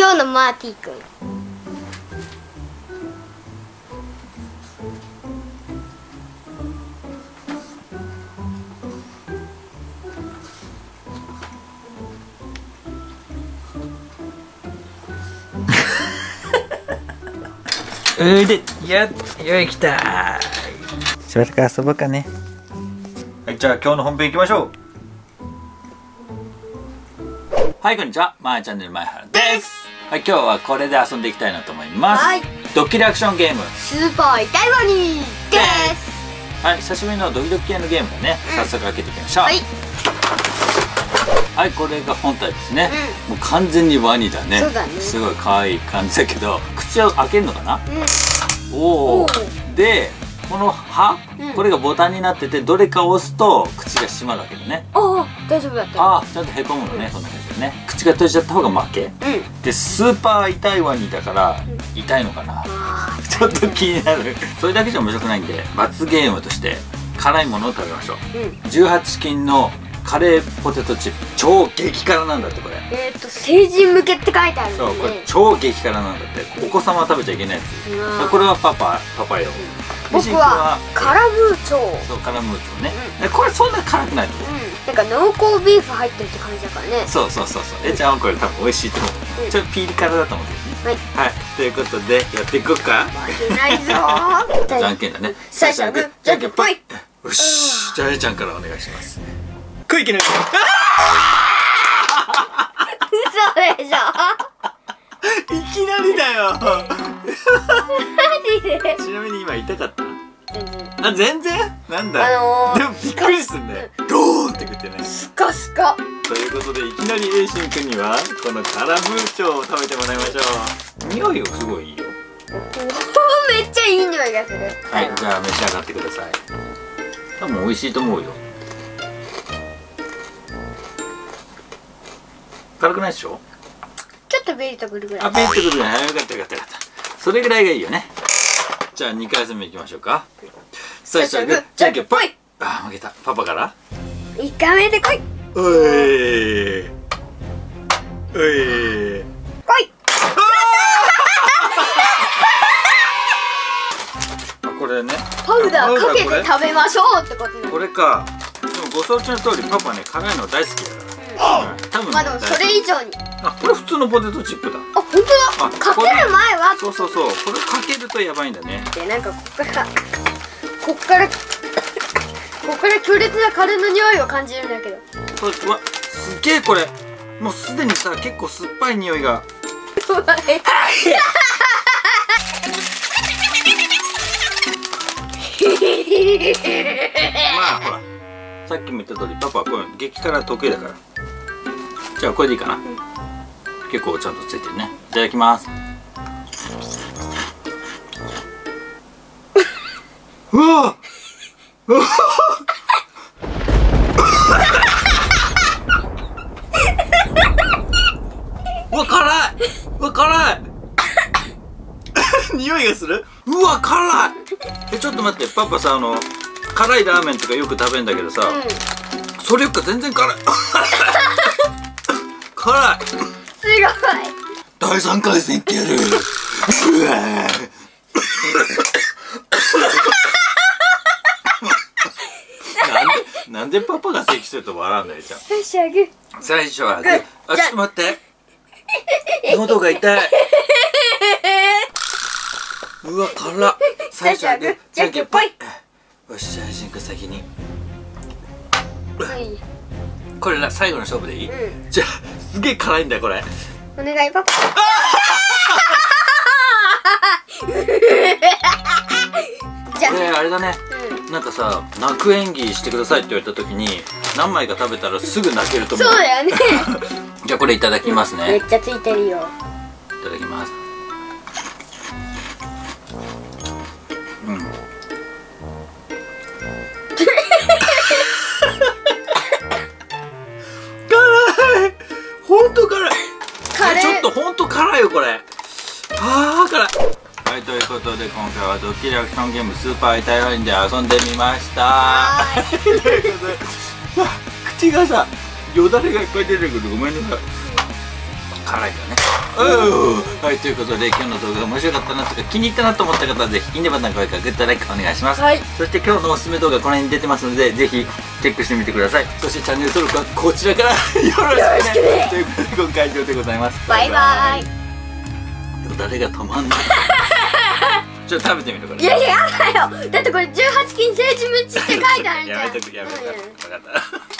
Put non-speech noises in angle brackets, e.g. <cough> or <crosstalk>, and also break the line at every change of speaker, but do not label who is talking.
今日のマーティーくん
うでやよいきた。しばらく遊ぼうかね。はいじゃあ今日の本編いきましょう。はいこんにちは。まーチャンネルまいはるですはい今日はこれで遊んでいきたいなと思います、
はい。
ドッキリアクションゲーム。
スーパー痛いワニーです。
はい久しぶりのドキドキ系のゲームだね、
うん。
早速開けていきましょう。
はい。
はいこれが本体ですね、もう完全にワニだね。
そうだね。
すごい可愛い感じだけど口を開けるのかな？
うん。
おお
お
でこの歯、
うん。
これがボタンになっててどれかを押すと口が閉まるわけだね。
ああ大丈夫だった
ああちゃんとへこむのね、こん。な感じでね。口が閉じちゃった方が負け。
うん。
でスーパー痛いワニだから
う
痛いのかな？
あ <laughs>
ちょっと気になる。それだけじゃ面白くないんで罰ゲームとして辛いものを食べましょう。
ーうん。
18金のカレーポテトチップ。超激辛なんだってこれ。
えっ、と成人向けって書いてある
そうこれ超激辛なんだって。お子様は食べちゃいけないやつ。
うん
これはパパパパよ
僕はカラムーチョ
そうカラムーチョね、
う
でこれそんな辛くないと思う
うん。なんか濃厚ビーフ入ってるって感じだからね。
そうそうそうそう。えちゃんはこれ多分美味しいと思う、
うん。
ちょっとピリ辛だと思うけどね。
はい。
はい。ということでやっていこうか。
負けないぞ
じゃんけんだね。
最初はグーじゃんけんぽい。
よし。じゃあえちゃんからお願いします。食いきな
嘘でしょ。<laughs>
いきなりだよ。
マジで？
ちなみに今痛かった？あ全然？なんだ、
あのー。
でもびっくりすんねドーンってくってね。
スカスカ。
ということでいきなりエイシンくんにはこのカラムーチョを食べてもらいましょう。匂いがすごいいいよ
めっちゃいい匂いがする。
はいじゃあ召し上がってください。多分美味しいと思うよ。辛くないでしょ？
ちょっとピリッとくるぐらい。
あピリッとくるねはい。よかったよかったよかった。それぐらいがいいよね。じゃあ2回戦目いきましょうか最初はグーじゃんけんぽい。あ負けた。パパから？
一回目で来い。
おい。おい。
来い。
あこれね。
パウダーかけて食べましょうってことね。
これか。でもご承知の通りパパね辛いの大好きだから、うん、多分
まあでもそれ以上に。
あこれ普通のポテトチップだ。
あ本当
あ
だかける前は
そうそうそう。これかけるとやばいんだね。
ってなんかこっからこっからこっから強烈なカレーの匂いを感じるんだけど。
うわすげえこれ。もうすでにさ結構酸っぱい匂いが。まあほら。さっきも言った通りパパはこういうの激辛得意だから。じゃあこれでいいかな、結構ちゃんとついてるね。いただきますうわうわうわ辛いうわ辛い。匂いがする？うわ辛い。えちょっと待ってパパさあの辛いラーメンとかよく食べるんだけどさ、それよりか全然辛い。辛い。
すごい。
第3回戦いってやる。うわーなんでなんでパパが咳すると笑うんだよじゃん。
よしあげ。
最初はグ
グ
ーあちょっと待って。喉が痛い。うわ辛っ。最初はグーじゃんけんぽいよしじゃあシンク先に。
はい。
これな最後の勝負でいい、
うん。
じゃあすげえ辛いんだよこれ。
お願いパパ。<laughs> じゃ
これあれだね。
うん
なんかさ泣く演技してくださいって言われた時に何枚か食べたらすぐ泣けると思う。
そうだよね。<laughs>
じゃあこれいただきますね、い
めっちゃついてるよ。
ただきます。うん。<laughs> 辛い。本当辛い。ちょっと本当辛いよこれ。あー辛いはいということで今回はドッキリアクションゲームスーパーイタイワインで遊んでみました。<laughs> 口がさよだれがいっぱい出てくるごめんなさい。辛いからねはいということで今日の動画面白かったなとか気に入ったなと思った方はぜひいいねボタン高評価グッドライクお願いします、
はい。
そして今日のおすすめ動画この辺に出てますのでぜひチェックしてみてください。そしてチャンネル登録はこちらからよろしくね。ということで今回は以上でございます。
バイバイ。
よだれが止まんないちょっと食べてみるこれ。
いやいややだよ。だってこれ18禁政治無知って書いてあるじゃん。<laughs>
やめとくやめとく。
うん
分かった